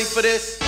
ready for this?